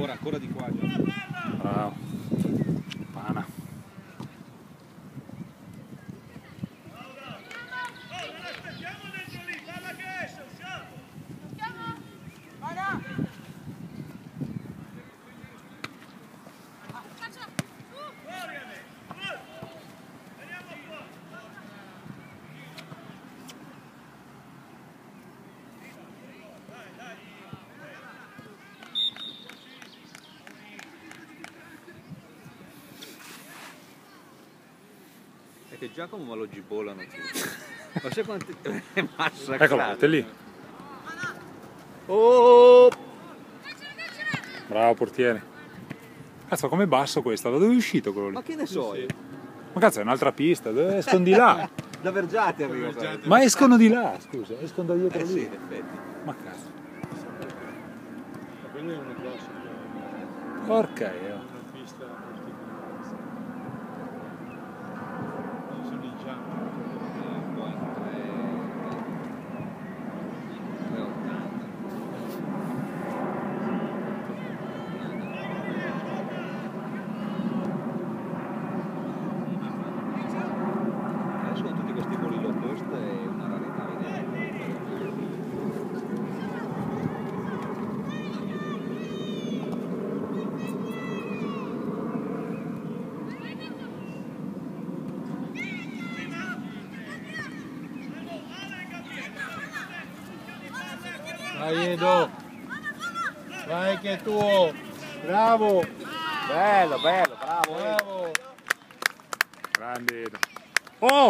Ancora, ancora di qua. Bravo. È che Giacomo me lo gibolano tutti. Ma sai quanti... è massacrato. Eccolo, metti lì. Oh! Bravo portiere. Cazzo, com'è basso questo? Da dove è uscito quello lì? Ma che ne so io? Ma cazzo, è un'altra pista, dove escono di là? Da Vergiate arriva. Ma escono di là, scusa, escono da dietro Eh sì, lì. in effetti. Ma cazzo. Quello è una grossa, Porca io. Vai Edo! Vai che è tuo! Bravo! Bello, bello, bravo. Bravo! Grande. Oh!